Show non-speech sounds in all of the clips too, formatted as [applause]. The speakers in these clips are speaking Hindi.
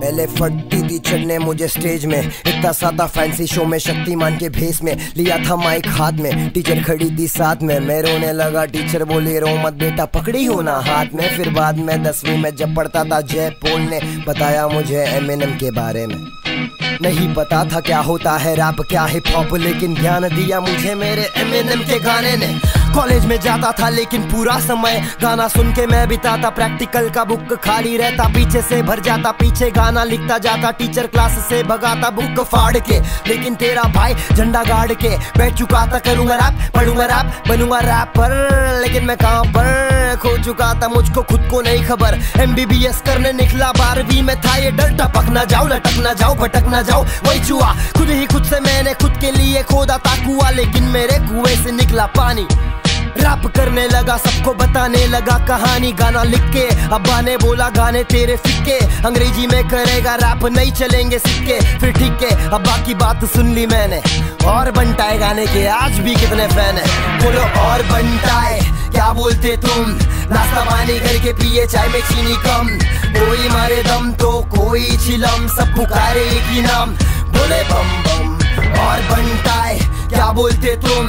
पहले फटती थी चढ़ने मुझे स्टेज में। इतना सादा फैंसी शो में शक्तिमान के भेस में। लिया था माइक हाथ में। टीचर खड़ी थी साथ में। मैं रोने लगा टीचर बोली, रो मत बेटा, पकड़ी हो ना हाथ में। फिर बाद में दसवीं में जब पढ़ता था जय पोल ने बताया मुझे एमएनएम के बारे में। नहीं पता था क्या होता है रैप क्या हिप हॉप लेकिन ज्ञान दिया मुझे मेरे एमएनएम के गाने ने। कॉलेज में जाता था लेकिन पूरा समय गाना सुन के मैं बिताता। प्रैक्टिकल का बुक खाली रहता, पीछे से भर जाता। पीछे गाना लिखता जाता टीचर क्लास से भगाता। बुक फाड़ के, लेकिन तेरा भाई झंडा गाड़ के बैठ चुका था। करूँगा रैप पढ़ूँगा रैप बनूँगा रैपर लेकिन मैं कहाँ पर खो चुका था? मुझको खुद को नहीं खबर। एमबीबीएस करने निकला, बारहवीं में था ये डर। टपक ना जाओ, लटक ना जाओ, भटक ना जाओ। वही चुआ खुद ही खुद से मैंने खुद के लिए खोदा। था कुआ लेकिन मेरे कुएँ से निकला पानी। रैप करने लगा, सबको बताने लगा, कहानी गाना लिख के। अब्बा ने बोला, गाने तेरे फिक्के। अंग्रेज़ी में करेगा, रैप नहीं चलेंगे सिक्के। फिर ठीक है, अब्बा की बात सुन ली मैंने। और बनटाए गाने के, आज भी कितने फ़ैन है। बोलो, और बनटाए क्या बोलते तुम? नाश्ता पानी करके पिए, चाय में चीनी कम। कोई मारे दम तो कोई चिलम, सब पुकारे एक ही नाम। बोले बम। और बनटाए क्या बोलते तुम?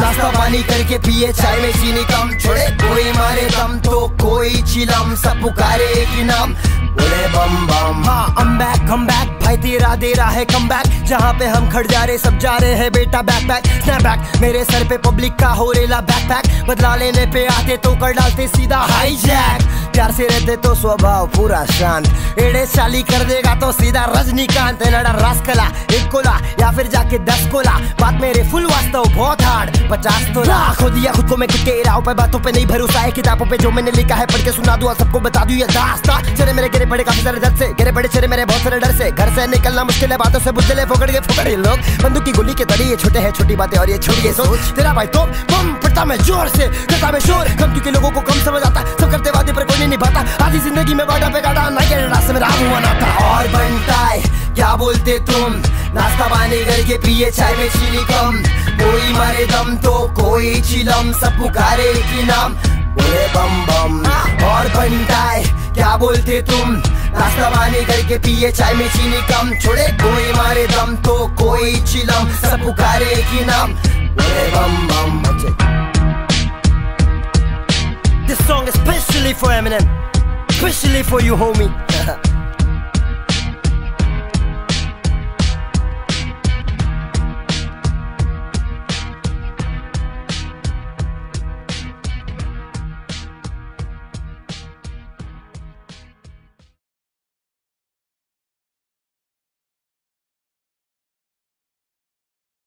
नाश्ता पानी करके पिए, चाय में चीनी कम। छोड़े कोई मारे दम तो कोई चिलम। सब पुकारे एक ही नाम, बोले बम बम। हाँ back come back भाई, तेरा दे रहा है कम बैक जहाँ पे हम खड़ जा रहे, सब जा रहे हैं, बेटा बैक बैक स्नैप बैक मेरे सर पे पब्लिक का हो रेला बैक पैक बदला लेने पे आते तो कर डालते सीधा हाई जैक प्यार से रहते तो स्वभाव पूरा शांत। एड़े चाली कर देगा तो सीधा रजनीकांत, नड़ा रासकला, एक कोला, या फिर जाके दस कोला। बात मेरे फुल वास्तव, बहुत हार्ड पचास तो हो दिया, खुद को मैं कितने रहा हूँ बातों पे नहीं भरोसा। है किताबों पे जो मैंने लिखा है, पढ़ के सुना दूँ सबको बता दूँ, ये दास्ता। चले मेरे गिरे पड़े, काफ़ी सारे दर्द से गिरे पड़े चले मेरे, बहुत सारे डर से। घर से निकलना मुश्किल है, बातों से बुद्धले फोकड़ के फोकड़ ये लोग। बंदूक की गोली के तड़ी ये छोटे हैं, छोटी बातें, और ये छोटी सोच। तेरा भाई तो बम, पड़ता मैं ज़ोर से करता मैं शोर। कम क्योंकि लोगों को कम समझ आता, सब करते निभाता आधी ज़िंदगी में बाटा पे काटा ना के रास्ते में राह हुआ ना था और बनता है क्या बोलते तुम? नाश्ता पानी करके पिए चाय में चीनी कम। कोई मारे दम तो कोई चिलम सब पुकारे की नाम। बोले बम बम। और बनता है क्या बोलते तुम? नाश्ता पानी करके पिए चाय में चीनी कम। छोड़े कोई मारे दम तो कोई चिलम सब पुकारे की नाम। बोले बम बम This for Eminem, especially for you, homie. [laughs]